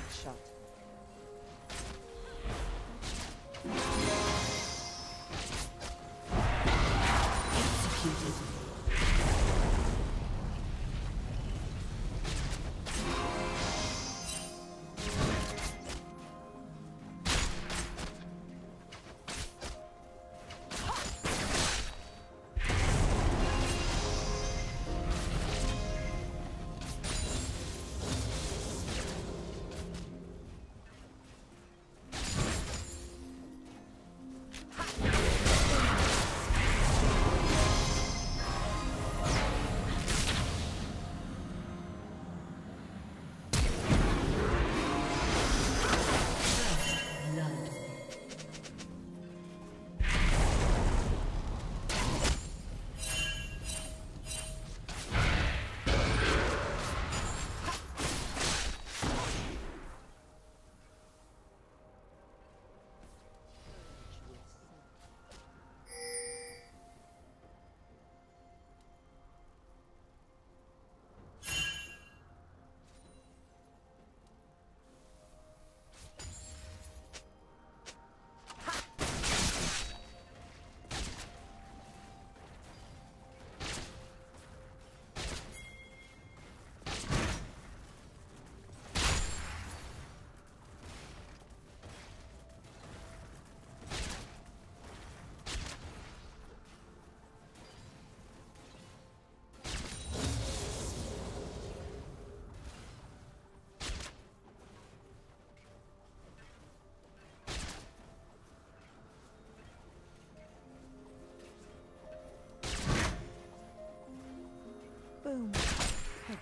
Shot.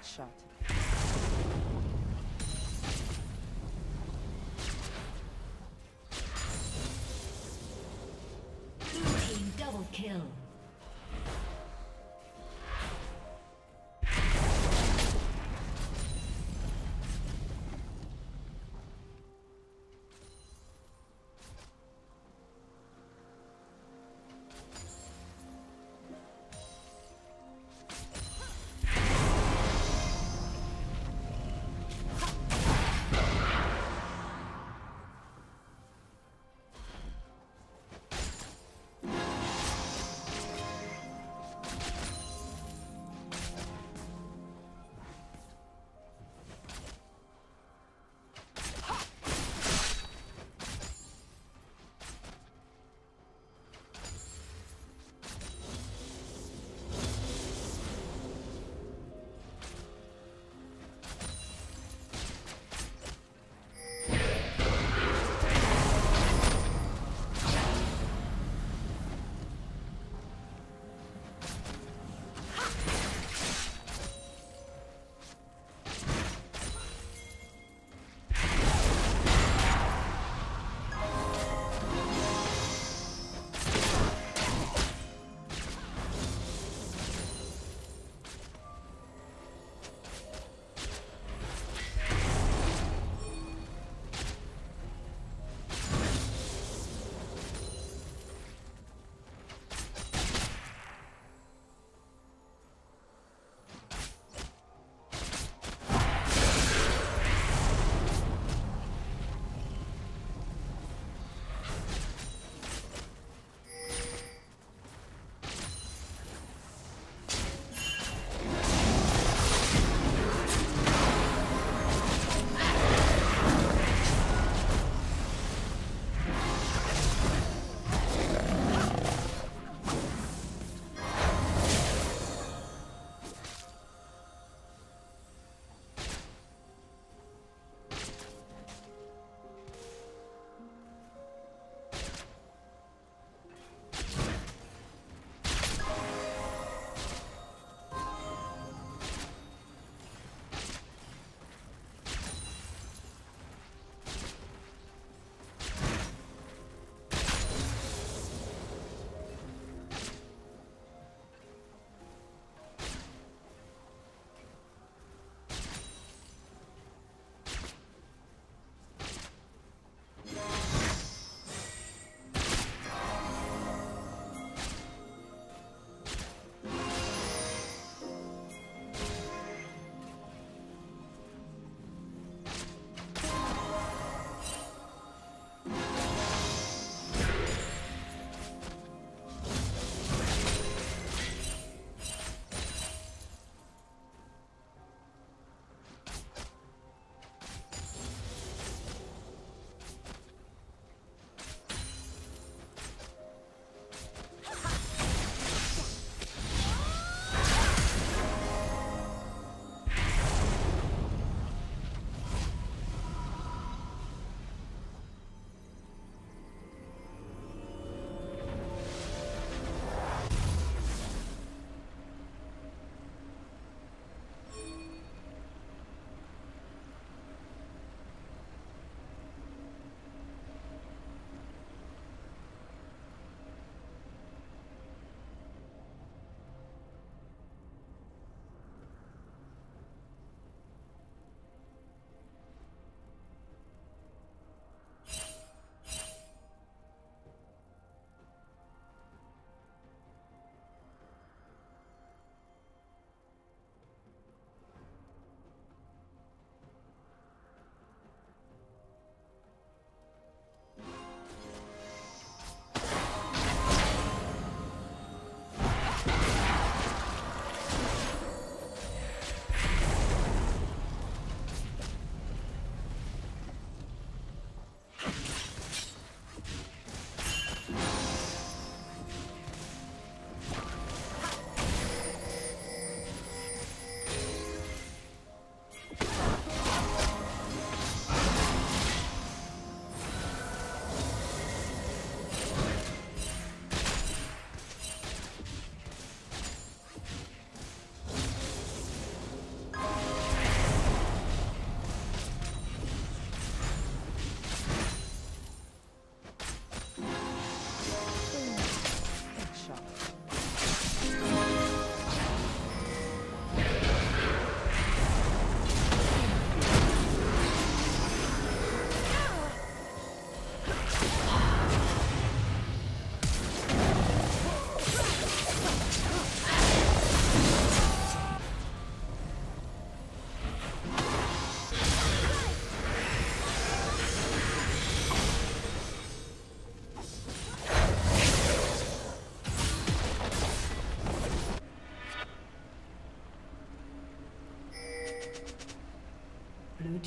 Headshot.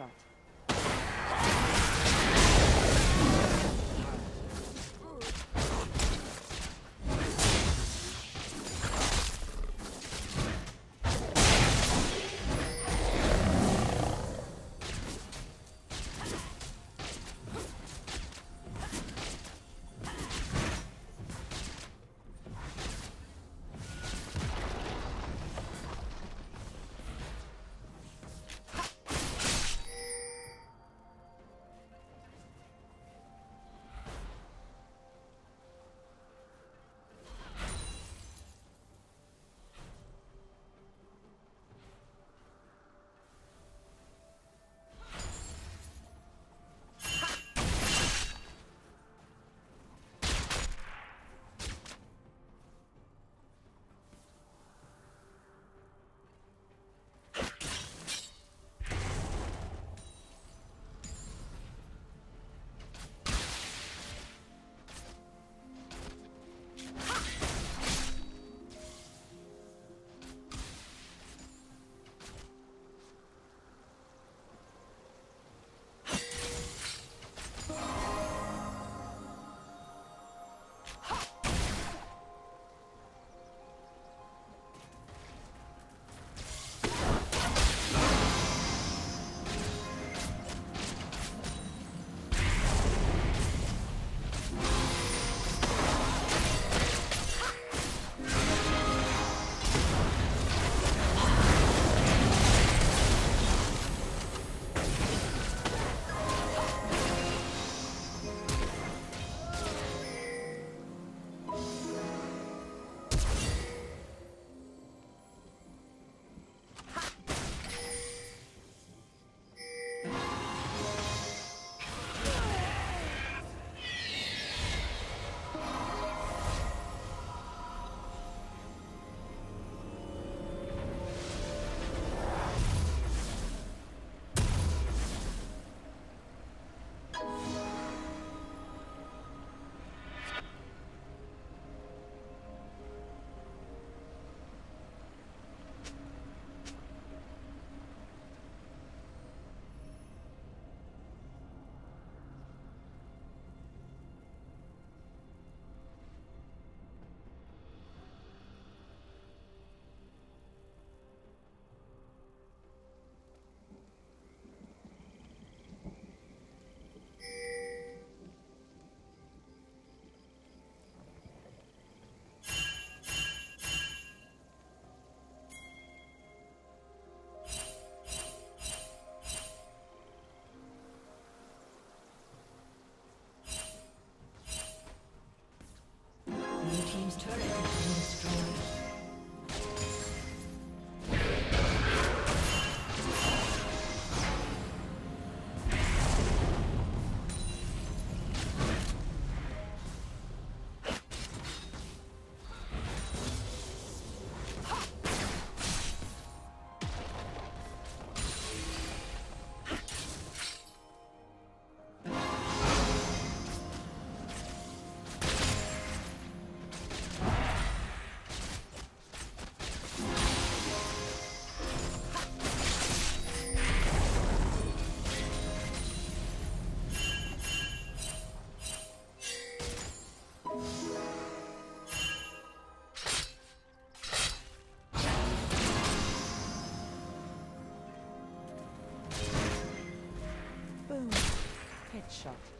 Headshot. headshot.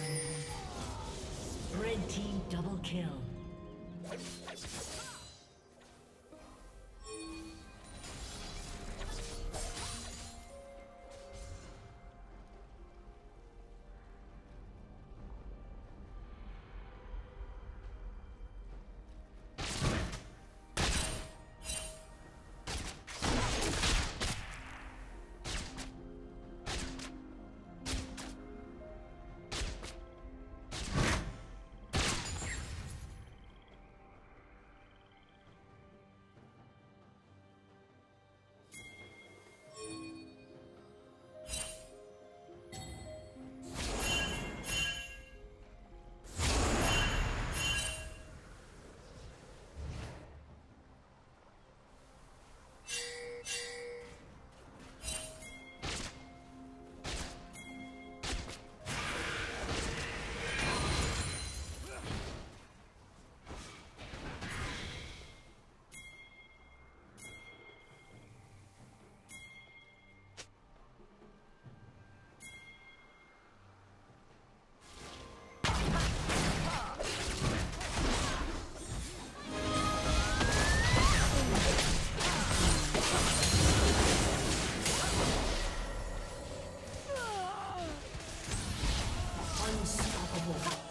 Kill. Unstoppable.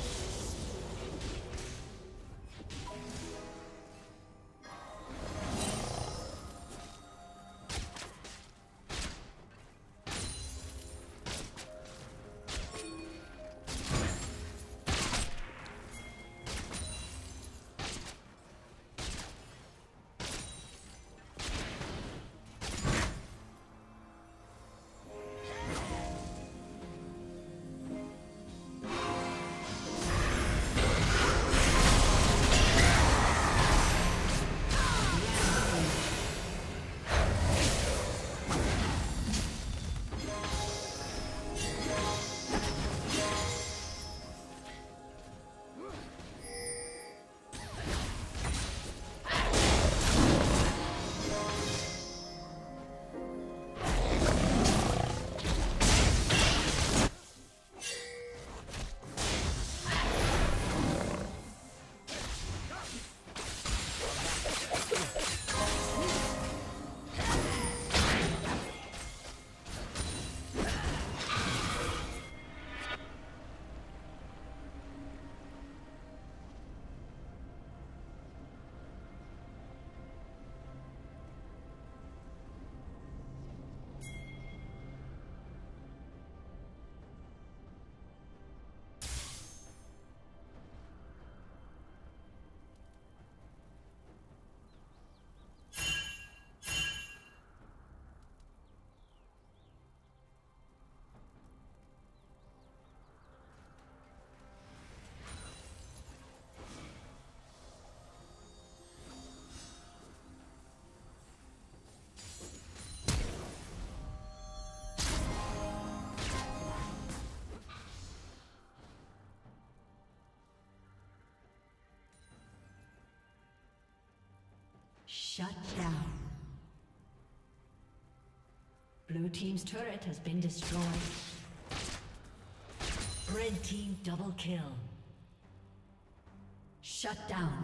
Shut down. Blue Team's turret has been destroyed. Red Team double kill. Shut down.